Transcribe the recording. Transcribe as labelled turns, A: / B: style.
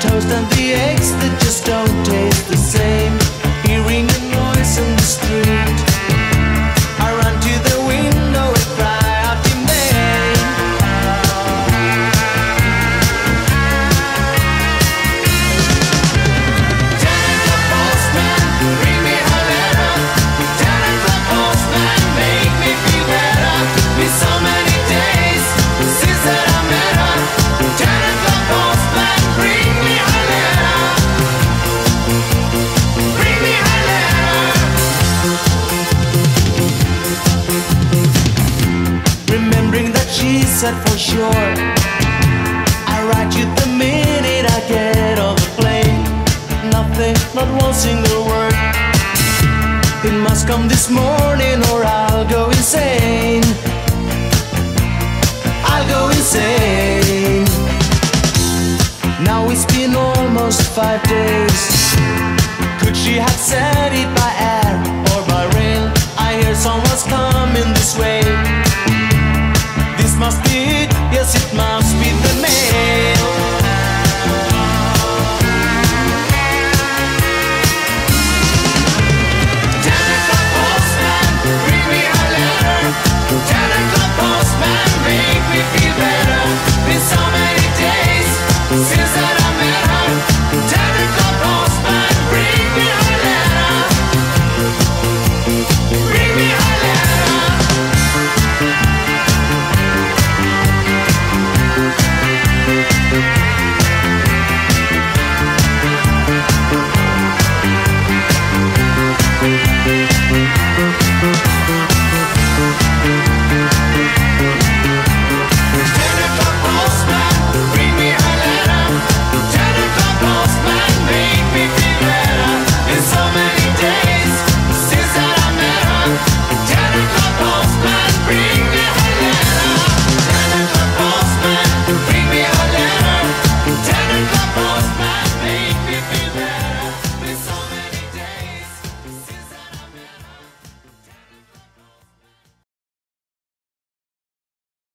A: toast and the eggs that just don't taste the same. Hearing said for sure. I write you the minute I get off the plane. Nothing, not one single word. It must come this morning or I'll go insane. I'll go insane. Now it's been almost five days. Could she have said it by